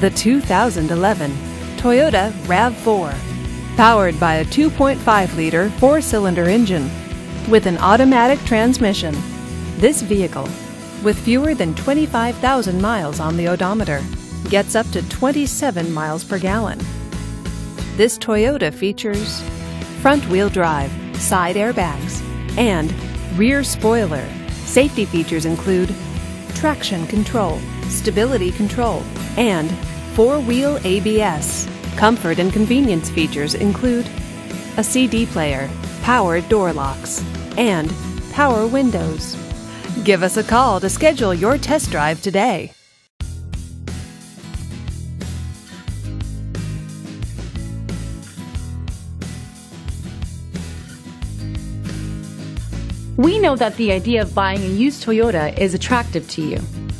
The 2011 Toyota RAV4. Powered by a 2.5 liter four cylinder engine with an automatic transmission. This vehicle, with fewer than 25,000 miles on the odometer, gets up to 27 miles per gallon. This Toyota features front wheel drive, side airbags, and rear spoiler. Safety features include traction control, stability control, and four wheel ABS. Comfort and convenience features include a CD player, power door locks, and power windows. Give us a call to schedule your test drive today. We know that the idea of buying a used Toyota is attractive to you.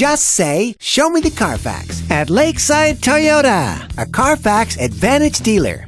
Just say, Show me the Carfax at Lakeside Toyota, a Carfax Advantage dealer.